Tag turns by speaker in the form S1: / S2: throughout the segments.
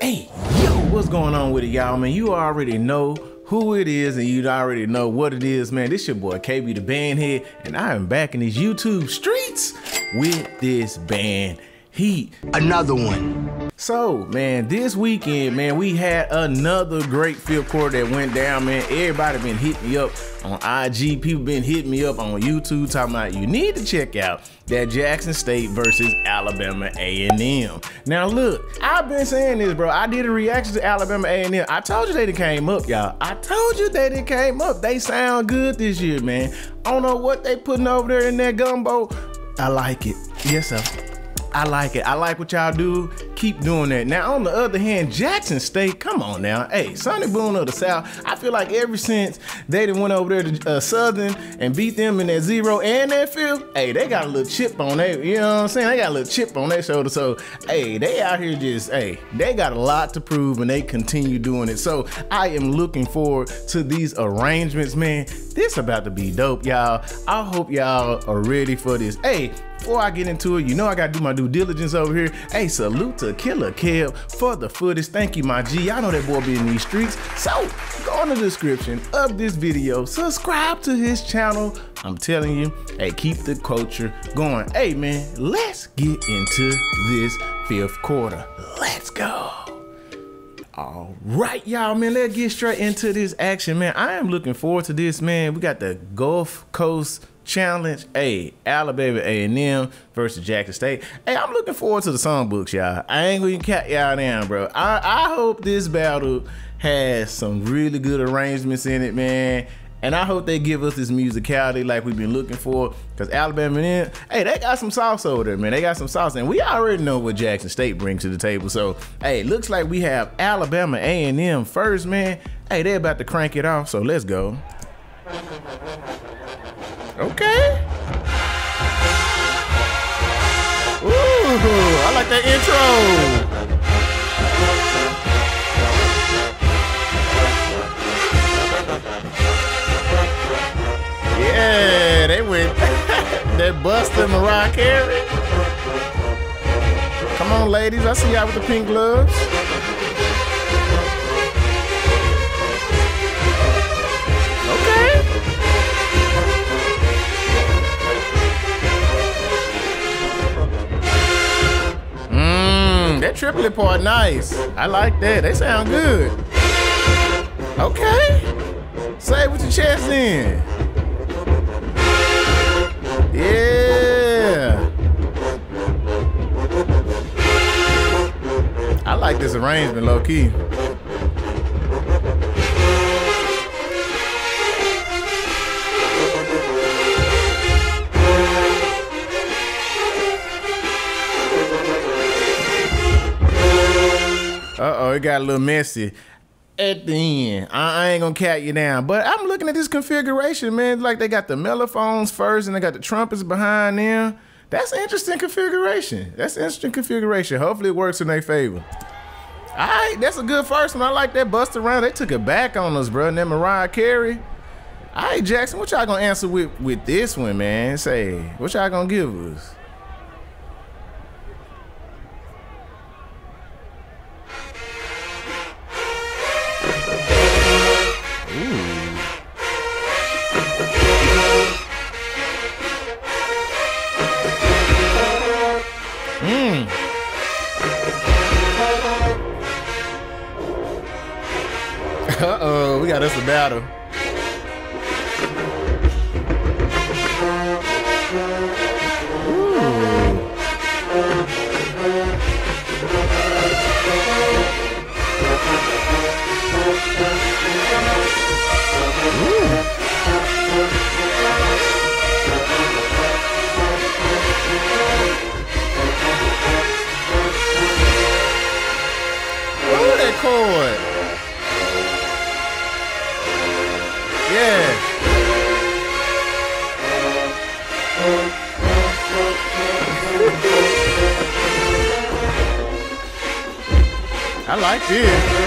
S1: Hey, yo, what's going on with it, y'all, man? You already know who it is and you already know what it is, man. This your boy KB the Bandhead, and I am back in these YouTube streets with this band Heat.
S2: Another one.
S1: So, man, this weekend, man, we had another great fifth quarter that went down, man. Everybody been hitting me up on IG. People been hitting me up on YouTube talking about you need to check out that Jackson State versus Alabama A&M. Now, look, I've been saying this, bro. I did a reaction to Alabama A&M. I told you they came up, y'all. I told you that it came up. They sound good this year, man. I don't know what they putting over there in that gumbo. I like it. Yes, sir. I like it. I like what y'all do. Keep doing that. Now, on the other hand, Jackson State, come on now. Hey, Sonic Boom of the South, I feel like ever since they done went over there to uh, Southern and beat them in that zero and that field, hey, they got a little chip on their, you know what I'm saying? They got a little chip on their shoulder. So, hey, they out here just, hey, they got a lot to prove and they continue doing it. So, I am looking forward to these arrangements, man. This about to be dope, y'all. I hope y'all are ready for this. Hey, before I get into it, you know I gotta do my due diligence over here. Hey, salute to KillaKEV for the footage. Thank you, my G. I know that boy be in these streets. So go in the description of this video, subscribe to his channel. I'm telling you, hey, keep the culture going. Hey man, let's get into this fifth quarter. Let's go. All right, y'all, man, let's get straight into this action, man. I am looking forward to this, man. We got the Gulf Coast Challenge. Hey, Alabama A&M versus Jackson State. Hey, I'm looking forward to the songbooks, y'all. I ain't gonna cat y'all down, bro. I, I hope this battle has some really good arrangements in it, man. And I hope they give us this musicality like we've been looking for. Cause Alabama in, hey, they got some sauce over there, man. They got some sauce. And we already know what Jackson State brings to the table. So, hey, looks like we have Alabama A&M first, man. Hey, they're about to crank it off, so let's go. Okay. Ooh, I like that intro. Yeah, they went that Buster Mariah Carey. Come on, ladies. I see y'all with the pink gloves. Triplet part nice. I like that. They sound good. Okay. Say it with your chest in. Yeah. I like this arrangement low key. It got a little messy at the end. I, ain't gonna cat you down. But I'm looking at this configuration, man. Like they got the mellophones first and they got the trumpets behind them. That's interesting configuration. That's interesting configuration. Hopefully it works in their favor. All right, that's a good first one. I like that bust around. They took it back on us, bro. And then Mariah Carey. All right, Jackson, what y'all gonna answer with with this one, man? Say, what y'all gonna give us? Us a battle. Chord. I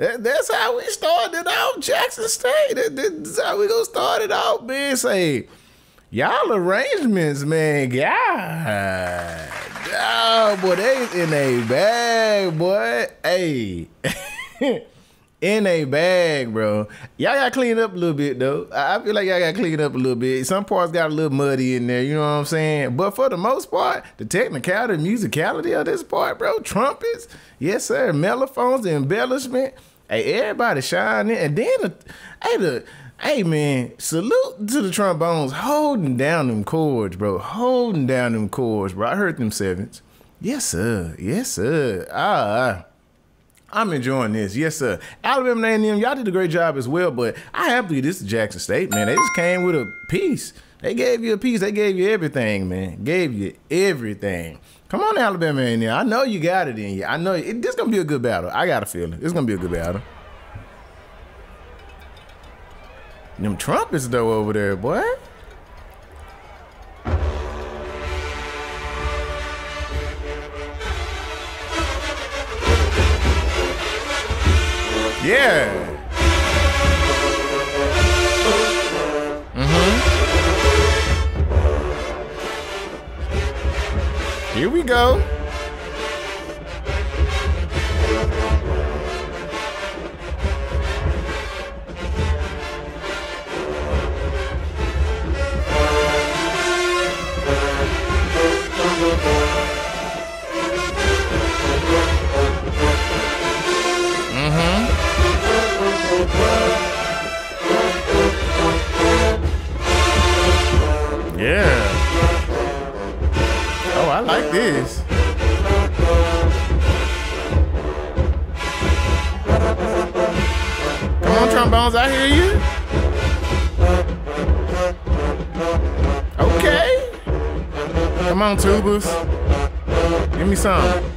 S1: Oh. that's how we started out Jackson State. That's how we gonna start it out, man. Say, y'all arrangements, man. God. Oh, boy, they in a bag, boy. Hey. in a bag, bro. Y'all got to clean up a little bit, though. I feel like y'all got to clean up a little bit. Some parts got a little muddy in there, you know what I'm saying? But for the most part, the technicality, musicality of this part, bro, trumpets, yes, sir, mellophones, the embellishment, hey, everybody shining. And then, the, hey, the, hey, man, salute to the trombones holding down them chords, bro, holding down them chords, bro. I heard them sevens. Yes, sir. Yes, sir. Ah, ah. I'm enjoying this. Yes, sir. Alabama A&M, y'all did a great job as well, but I have to believe this is Jackson State, man. They just came with a piece. They gave you a piece. They gave you everything, man. Gave you everything. Come on, Alabama A&M. I know you got it in you. I know it, this gonna be a good battle. I got a feeling it's gonna be a good battle. Them trumpets though over there, boy. Yeah. Mm-hmm. Here we go. Yeah. Oh, I like this. Come on, trombones, I hear you. Okay. Come on, tubas. Give me some.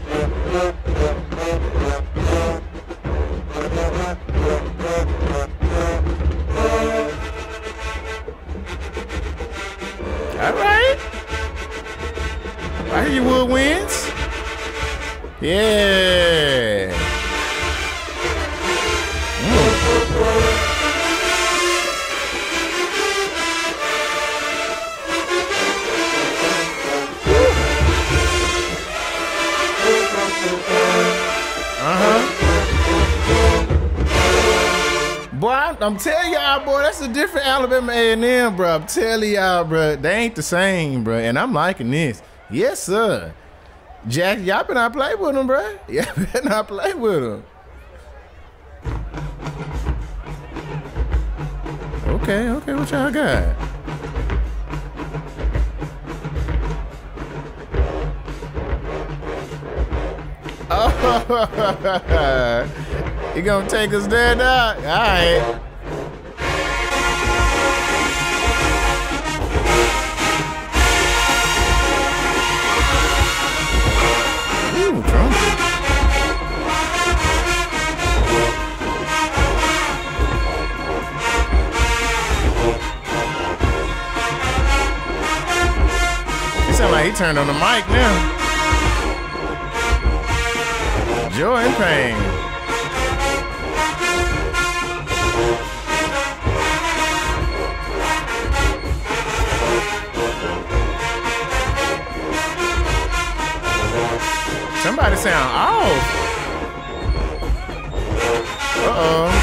S1: Yeah. Uh-huh. Boy, I'm, I'm telling y'all, boy, that's a different Alabama A&M, bro. I'm telling y'all, bro, they ain't the same, bro. And I'm liking this. Yes, sir. Jack, y'all better not play with him, bro. Y'all better not play with him. Okay, okay, what y'all got? Oh, you gonna take us there now? All right. He he turned on the mic now. Joy and pain. Somebody sound off. Uh-oh.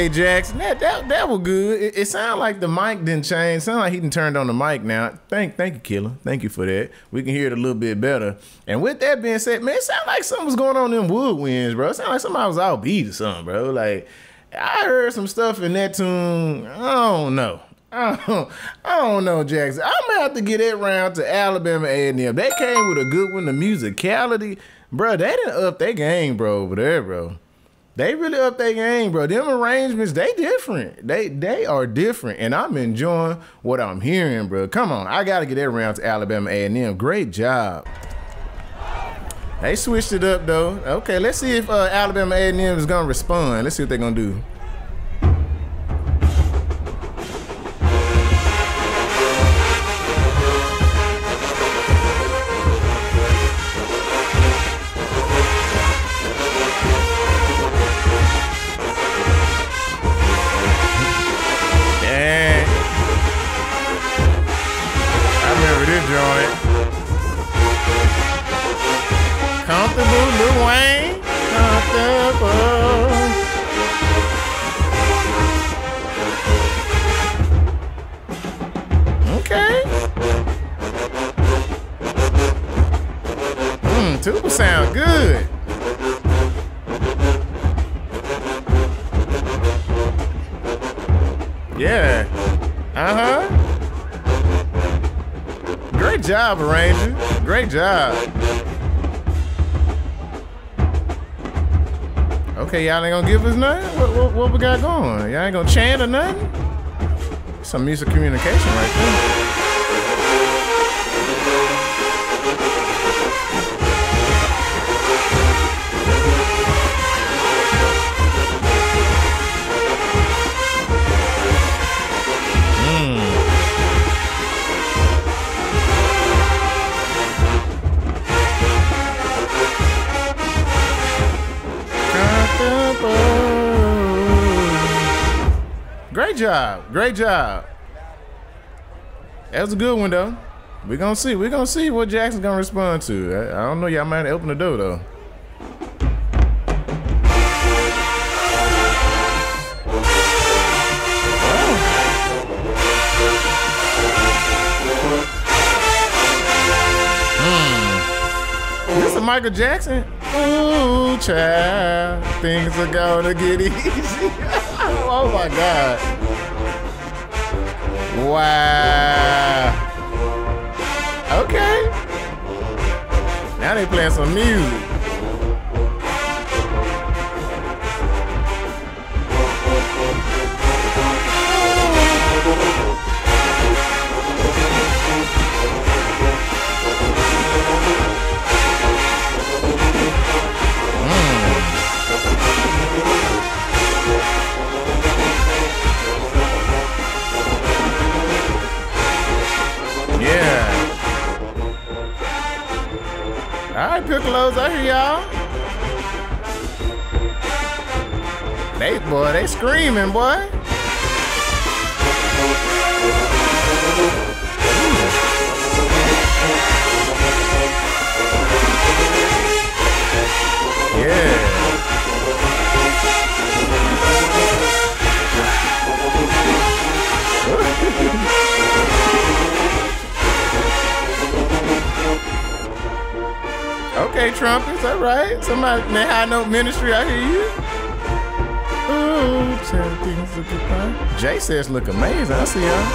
S1: Hey Jackson, that that, that was good. It, it sounded like the mic didn't change. Sound like he didn't turned on the mic now. Thank thank you, Killa. Thank you for that. We can hear it a little bit better. And with that being said, man, it sounded like something was going on in woodwinds, bro. It sounded like somebody was out beat or something, bro. Like I heard some stuff in that tune. I don't know. I don't, I don't know, Jackson. I'm gonna have to get that round to Alabama A&M. They came with a good one. The musicality, bro. They didn't up their game, bro, over there, bro. They really up their game, bro. Them arrangements, they different. They they are different, and I'm enjoying what I'm hearing, bro. Come on, I gotta get that round to Alabama A&M. Great job. They switched it up though. Okay, let's see if uh, Alabama A&M is gonna respond. Let's see what they're gonna do. Job, Arranger. Great job. Okay, y'all ain't gonna give us nothing? What, what, what we got going? Y'all ain't gonna chant or nothing? Some music communication right there. Job. Great job. That was a good one though. We're gonna see. We're gonna see what Jackson's gonna respond to. I, I don't know. Y'all might open the door though. Hmm. Michael Jackson? Ooh, child, things are gonna get easy. oh my God. Wow. Okay. Now they playing some music. Boy, they screaming, boy. Yeah. Okay, all right. Somebody, man, high note ministry, I hear you. J-Settes look amazing. I see y'all.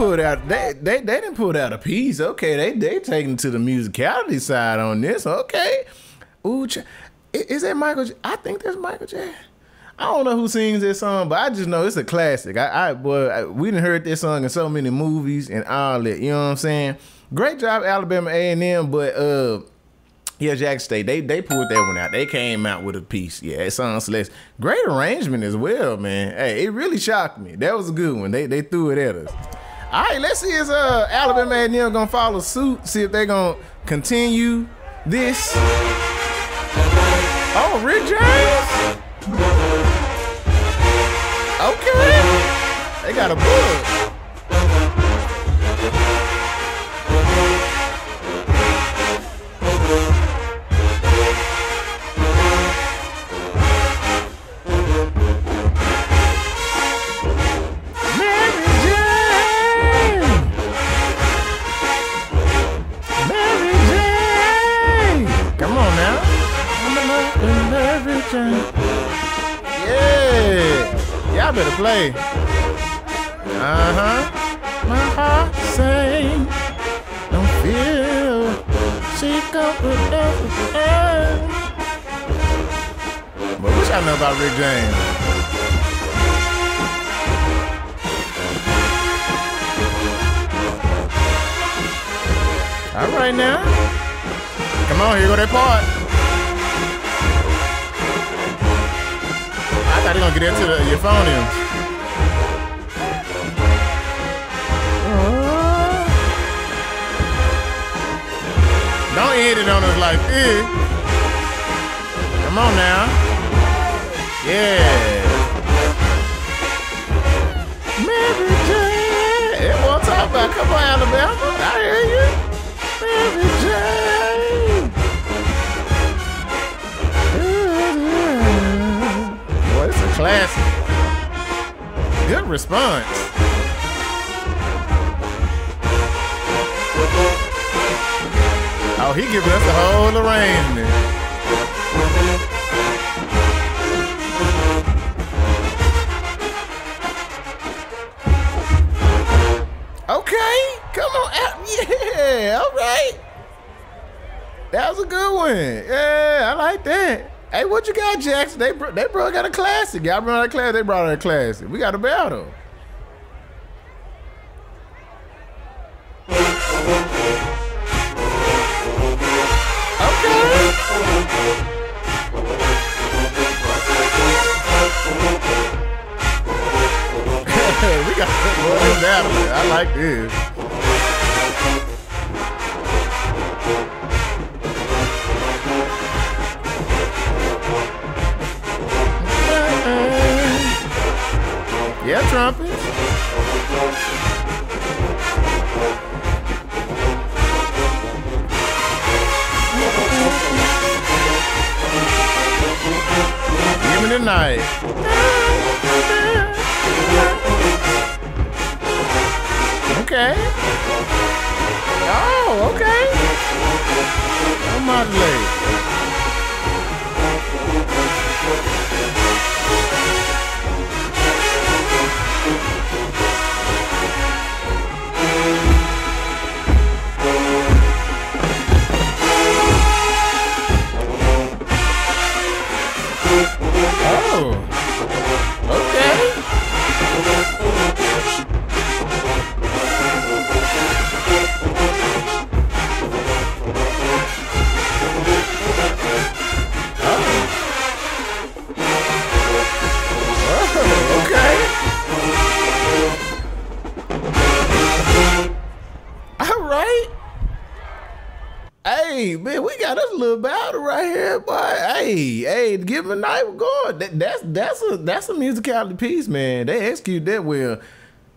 S1: Put out they they they didn't put out a piece. Okay, they they taking to the musicality side on this. Okay, ooh, is that Michael? I think that's Michael J. I don't know who sings this song, but I just know it's a classic. I, I boy, I, we didn't heard this song in so many movies and all that. You know what I'm saying? Great job, Alabama A&M, but uh, yeah, Jack State. They they pulled that one out. They came out with a piece. Yeah, it sounds less. Great arrangement as well, man. Hey, it really shocked me. That was a good one. They they threw it at us. All right, let's see if uh, Alabama A&M gonna follow suit. See if they gonna continue this. Oh, Rick James. Okay. They got a bug. This. Come on now. Yeah. Mary Jane. Won't talk about. Come on, Alabama. I hear you. Mary Jane. Boy, it's a classic. Good response. Oh, he giving us the whole arrangement. Okay, come on out. Yeah, all right. That was a good one. Yeah, I like that. Hey, what you got, Jackson? They they brought got a classic. Y'all brought a classic. They brought out a classic. We got a battle. Give me the night. Okay. Oh, okay. Oh, I'm give him a little battle right here, boy. Hey, hey, giving the night going. That, that's that's a that's a musicality piece, man. They execute that well.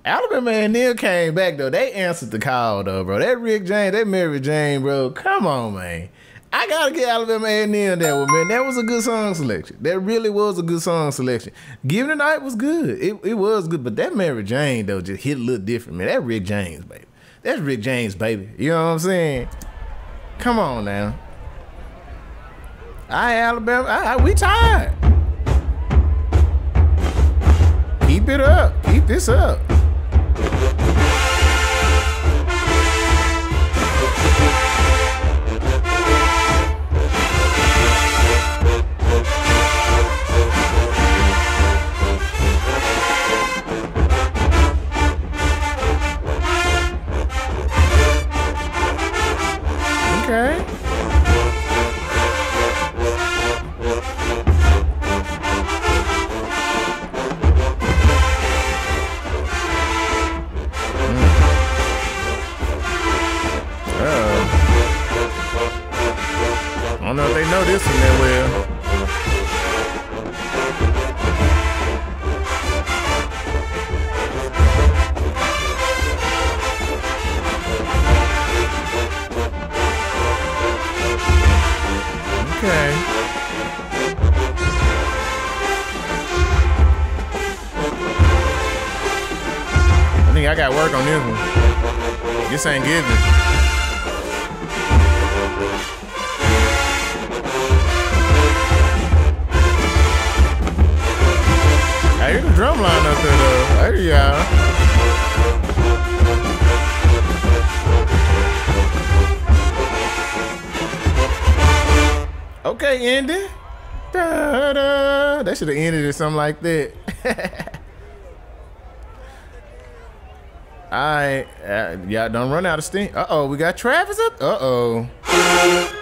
S1: Alabama A&M came back though. They answered the call though, bro. That Rick James, that Mary Jane, bro. Come on, man. I gotta get Alabama A&M that one, man. That was a good song selection. That really was a good song selection. Give Me the Night was good. It, it was good, but that Mary Jane though just hit a little different, man. That Rick James, baby. That's Rick James, baby. You know what I'm saying? Come on now. I Alabama, I, we tired. Keep it up. Keep this up. Yeah. This ain't giving. I hear the drum line up there though. There you are. Okay, Andy. Da, da. That should have ended it something like that. Right, uh, y'all don't run out of steam. Uh oh, we got Travis up. Uh oh.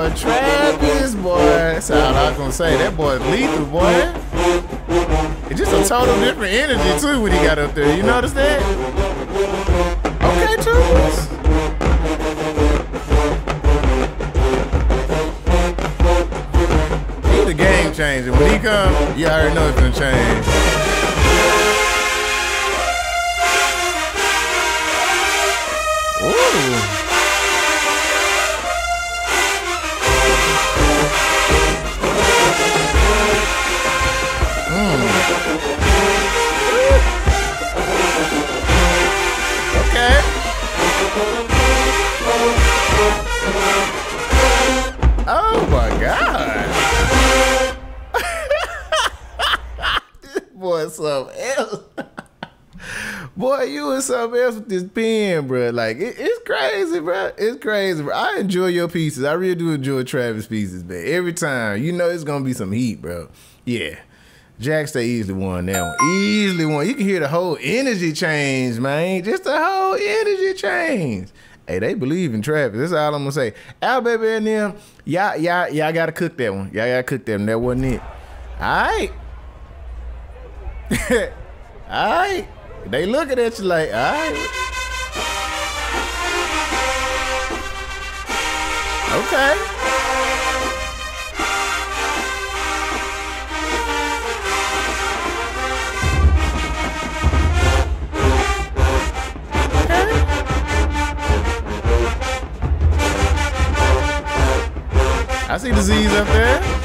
S1: Boy, Travis, boy. That's all I was gonna say. That boy's lethal, boy. It's just a total different energy too when he got up there. You notice that? Okay, Travis. He's a game changer. When he come, you already know it's gonna change. Something else with this pen, bro. Like it, it's crazy, bro. It's crazy, bro. I enjoy your pieces. I really do enjoy Travis pieces, man. Every time, you know, it's gonna be some heat, bro. Yeah, Jack stay easily won that one. Easily won. You can hear the whole energy change, man. Just the whole energy change. Hey, they believe in Travis. That's all I'm gonna say. Al baby and them, y'all, y'all, y'all gotta cook that one. Y'all gotta cook that one. That wasn't it. All right. all right. They looking at you like, all right. Okay. I see Z's up there.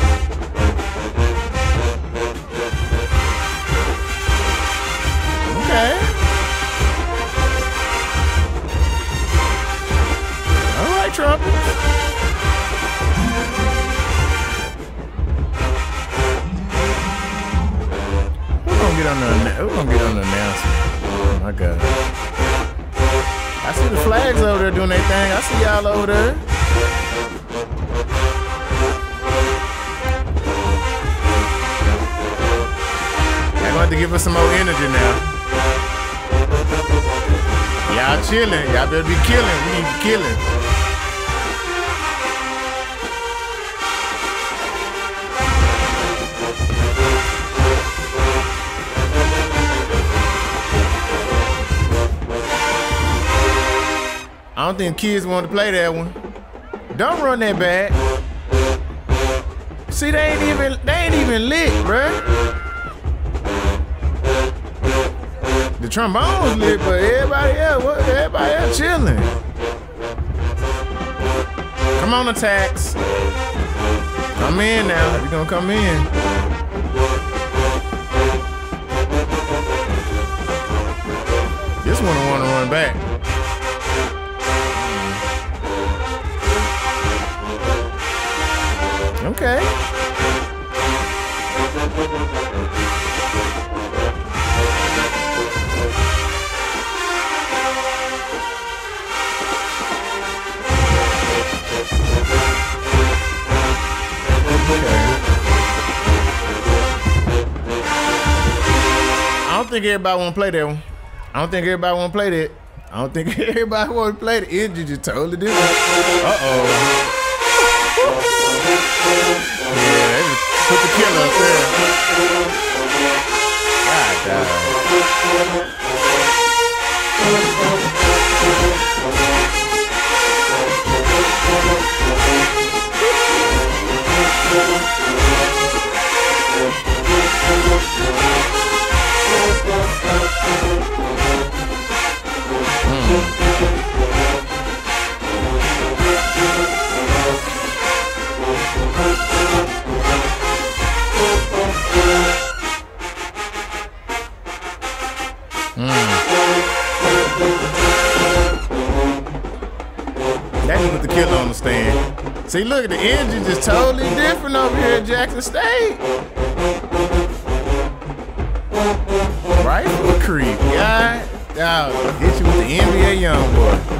S1: Get on the gonna get on the announcement. Oh my God. I see the flags over there doing their thing. I see y'all over there. Y'all gonna to give us some more energy now. Y'all chilling. Y'all better be killing. We need to killing. I don't think kids want to play that one. Don't run that back. See, they ain't even they ain't even lit, bruh. The trombone's lit, but everybody else, what, everybody else chilling. Come on, attacks. Come in now. You're gonna come in. This one I wanna run back. Okay. I don't think everybody want to play that one. I don't think everybody want to play that. I don't think everybody want to play the engine just totally different. Uh oh. Yeah, put the killer up there. God. Uh. That with the killer on the stand. See, look, at the engine just totally different over here at Jackson State. Right foot creep. God, God, hit you with the NBA YoungBoy.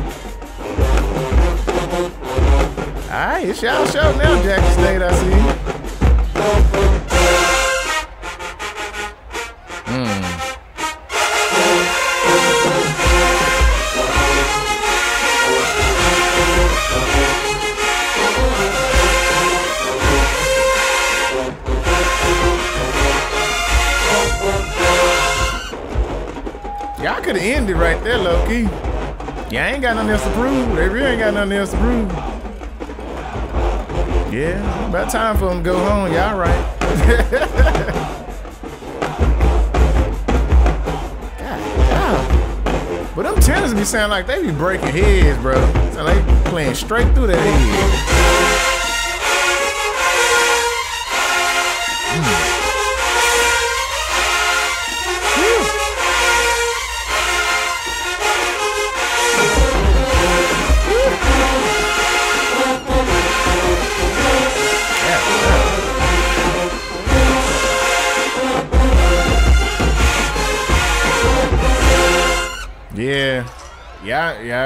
S1: All right, it's y'all show now, Jackson State, I see. Got nothing else to prove. They really ain't got nothing else to prove. Yeah, about time for them to go home. Y'all right. But them tennis be sound like they be breaking heads, bro. Sound like playing straight through that head.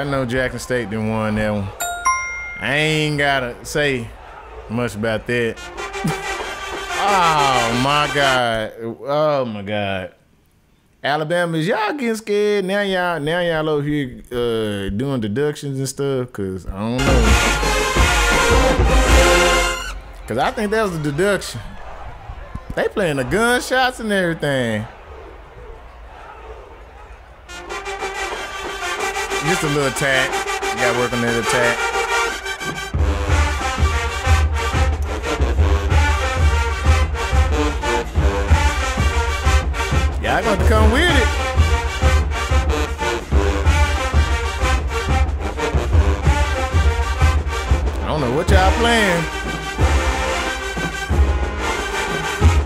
S1: I know Jackson State didn't won that one. I ain't gotta say much about that. oh my God. Oh my God. Alabama, is y'all getting scared? Now y'all now y'all over here uh, doing deductions and stuff? Cause I don't know. Cause I think that was a deduction. They playing the gunshots and everything. Just a little attack. You gotta work on that attack. Y'all gonna come with it. I don't know what y'all playing.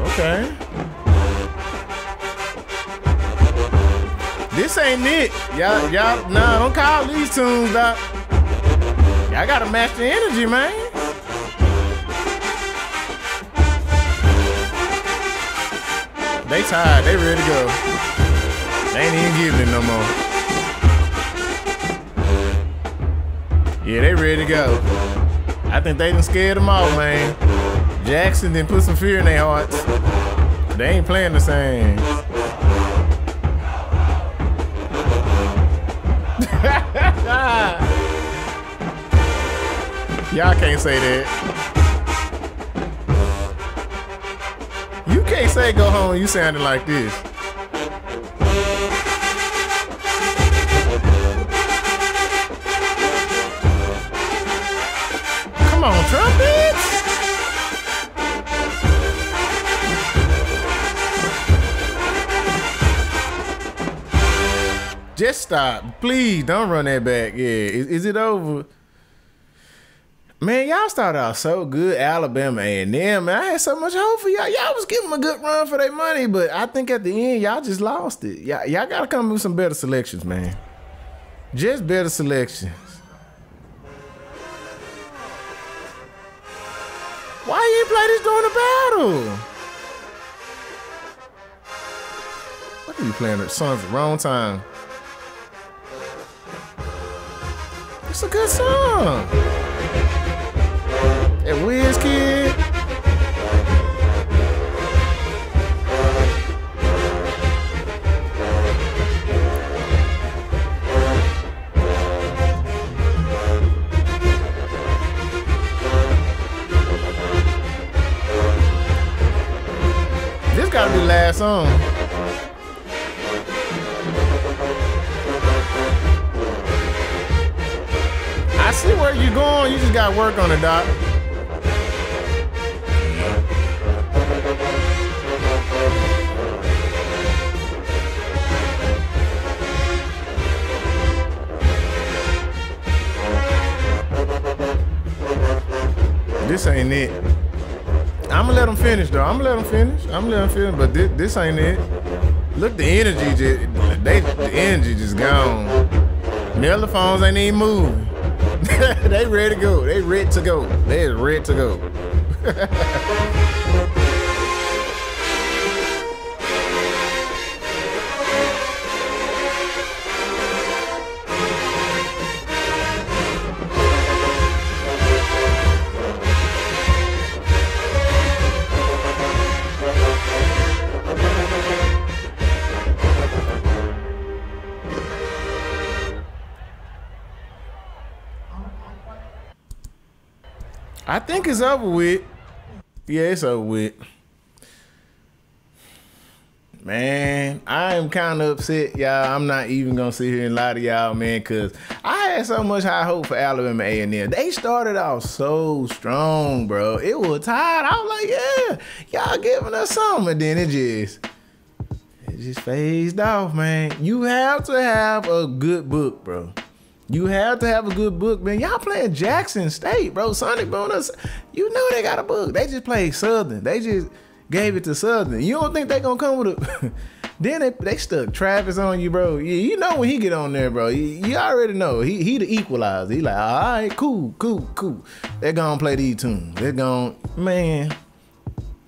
S1: Okay. This ain't it. Y'all, y'all, nah, don't call these tunes up. Y'all gotta match the energy, man. They tired, they ready to go. They ain't even giving it no more. Yeah, they ready to go. I think they done scared them off, man. Jackson didn't put some fear in their hearts. They ain't playing the same. Y'all can't say that. You can't say go home, you sounding like this. Come on, trumpets. Just stop. Please don't run that back. Yeah. Is, is it over? Man, y'all started out so good, Alabama A&M. Man, I had so much hope for y'all. Y'all was giving them a good run for their money, but I think at the end, y'all just lost it. Y'all, y'all got to come with some better selections, man. Just better selections. Why you ain't play this during the battle? What are you playing the songs the wrong time? It's a good song. That Wizkid. This gotta be the last song. I see where you're going. You just got work on it, doc. This ain't it. I'm gonna let them finish though. I'm gonna let them finish. I'm gonna let them finish, but this, this ain't it. Look, the energy just they the energy just gone. Mellophones ain't even moving. they ready to go. They ready to go. They is ready to go. I think it's over with. Yeah, it's over with. Man, I am kind of upset, y'all. I'm not even gonna sit here and lie to y'all, man, cause I had so much high hope for Alabama A&M. They started off so strong, bro. It was tired. I was like, yeah, y'all giving us something, then it just, it just phased off, man. You have to have a good book, bro. You have to have a good book, man. Y'all playing Jackson State, bro. Sonic Bonus. You know they got a book. They just played Southern. They just gave it to Southern. You don't think they gonna come with it? then they, they stuck Travis on you, bro. You, you know when he get on there, bro. You, you already know. He he the equalizer. He like, all right, cool, cool, cool. They gonna play these tunes. They gonna, man.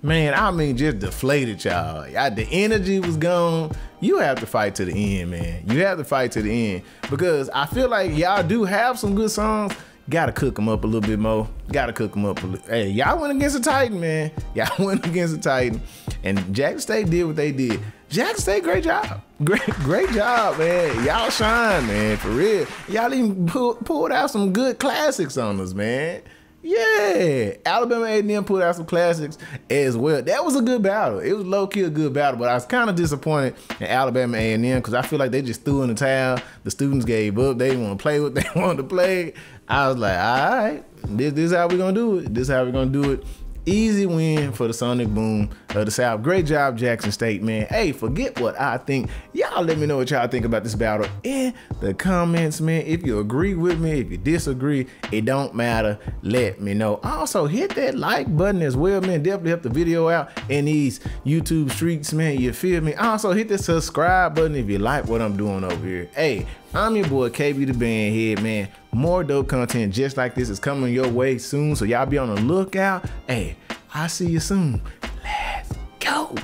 S1: Man, I mean, just deflated y'all. y'all. The energy was gone. You have to fight to the end, man. You have to fight to the end because I feel like y'all do have some good songs. Gotta cook them up a little bit more. Gotta cook them up a little. Hey, y'all went against the Titan, man. Y'all went against the Titan, and Jack State did what they did. Jack State, great job. Great, great job, man. Y'all shine, man, for real. Y'all even pull, pulled out some good classics on us, man. Yeah, Alabama A&M put out some classics as well. That was a good battle. It was low key a good battle, but I was kind of disappointed in Alabama A&M because I feel like they just threw in the towel. The students gave up. They didn't want to play what they wanted to play. I was like, all right, this, this is how we're gonna do it. This is how we're gonna do it. Easy win for the Sonic Boom of the South. Great job, Jackson State, man. Hey, forget what I think. Y'all let me know what y'all think about this battle in the comments, man. If you agree with me, if you disagree, it don't matter. Let me know. Also, hit that like button as well, man. Definitely help the video out in these YouTube streets, man. You feel me? Also, hit the subscribe button if you like what I'm doing over here. Hey, I'm your boy KB the Bandhead, man. More dope content just like this is coming your way soon, so y'all be on the lookout. Hey, I'll see you soon. Let's go.